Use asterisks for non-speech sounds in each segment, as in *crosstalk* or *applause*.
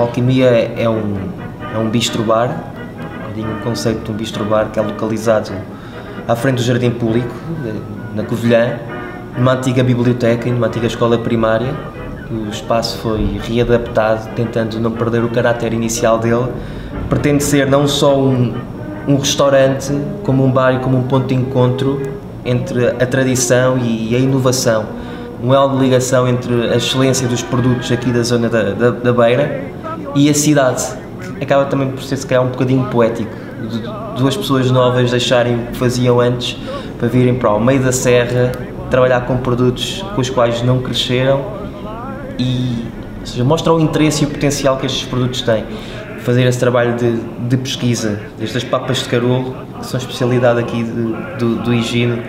Alquimia é um, é um bistro-bar, um conceito de um bistro-bar que é localizado à frente do Jardim Público, na Covilhã, numa antiga biblioteca e numa antiga escola primária. O espaço foi readaptado, tentando não perder o caráter inicial dele. Pretende ser não só um, um restaurante, como um bar e como um ponto de encontro entre a tradição e a inovação. Um elo de ligação entre a excelência dos produtos aqui da zona da, da, da Beira e a cidade, acaba também por ser se calhar um bocadinho poético. Duas pessoas novas deixarem o que faziam antes para virem para o meio da serra, trabalhar com produtos com os quais não cresceram e ou seja, mostra o interesse e o potencial que estes produtos têm. Fazer esse trabalho de, de pesquisa, estas papas de carolo, que são especialidade aqui de, do, do Higino,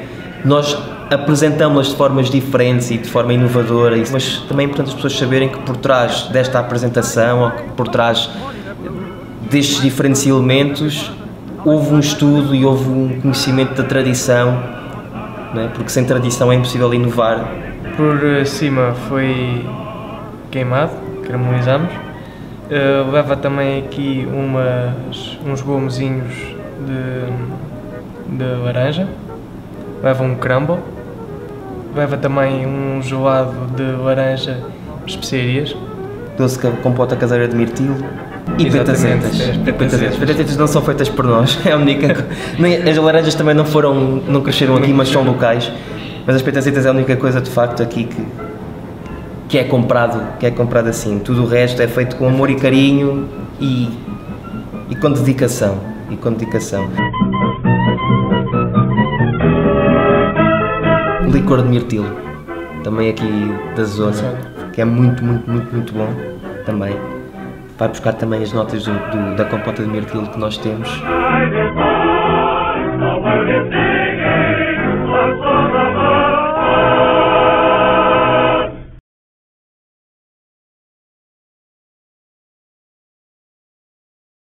nós apresentamos-las de formas diferentes e de forma inovadora, mas também é importante as pessoas saberem que por trás desta apresentação, ou por trás destes diferentes elementos, houve um estudo e houve um conhecimento da tradição, é? porque sem tradição é impossível inovar. Por cima foi queimado, caramelizamos. Uh, leva também aqui umas, uns gomozinhos de, de laranja. Leva um crumble. Leva também um gelado de laranja especiarias. Doce compota caseira de mirtilo. E petazetas. Petazetas. Petazetas não são feitas por nós. *laughs* É a única. as laranjas também não foram, não cresceram aqui, mas são locais. Mas as petazetas é a única coisa de facto aqui que, que é comprado, que é comprado assim. Tudo o resto é feito com amor e carinho e, e com dedicação. E com dedicação. Licor de mirtilo, também aqui da zona, que é muito, muito, muito, muito bom também. Vai buscar também as notas do, do, da compota de mirtilo que nós temos.